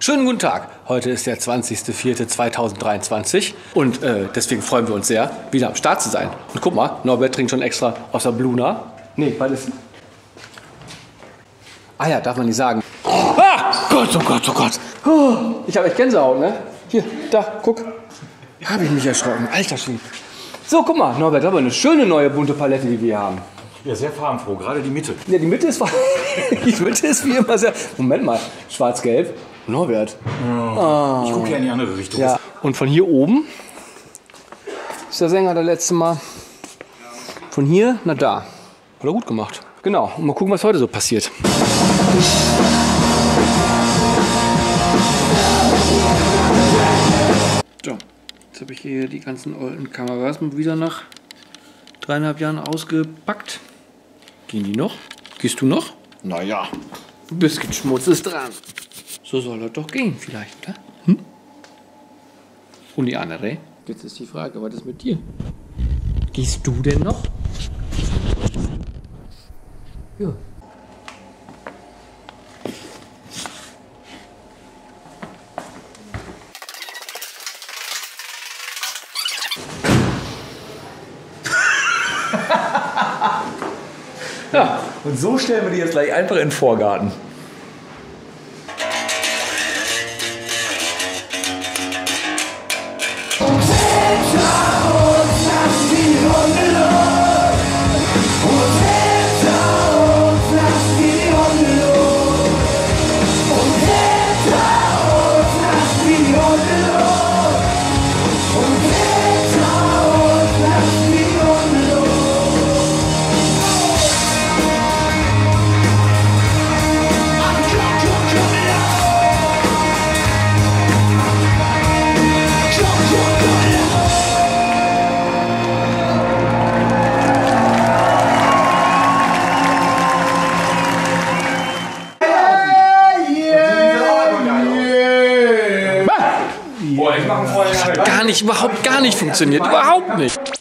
Schönen guten Tag. Heute ist der 20.04.2023 und äh, deswegen freuen wir uns sehr, wieder am Start zu sein. Und guck mal, Norbert trinkt schon extra aus der Bluna. Nee, was ist? Ah ja, darf man nicht sagen. Ah! Gott, oh Gott, oh Gott. Oh, ich habe echt Gänsehaut, ne? Hier, da, guck. Habe ich mich erschrocken. Alter Schwede. So, guck mal, Norbert, aber eine schöne neue bunte Palette, die wir hier haben. Ja, sehr farbenfroh, gerade die Mitte. Ja, die Mitte ist, die Mitte ist wie immer sehr. Moment mal, schwarz-gelb. Norbert. Ich gucke ja in die andere Richtung. Ja, und von hier oben ist der Sänger der letzte Mal. Von hier nach da. Hat er gut gemacht. Genau. Und mal gucken, was heute so passiert. So, jetzt habe ich hier die ganzen alten Kameras mal wieder nach dreieinhalb Jahren ausgepackt. Gehen die noch? Gehst du noch? Naja, ein bisschen Schmutz ist dran. So soll das doch gehen, vielleicht, oder? Hm? Und die andere? Jetzt ist die Frage, was ist mit dir? Gehst du denn noch? Ja. Und so stellen wir die jetzt gleich einfach in den Vorgarten. Gar nicht, überhaupt gar nicht funktioniert. Überhaupt nicht.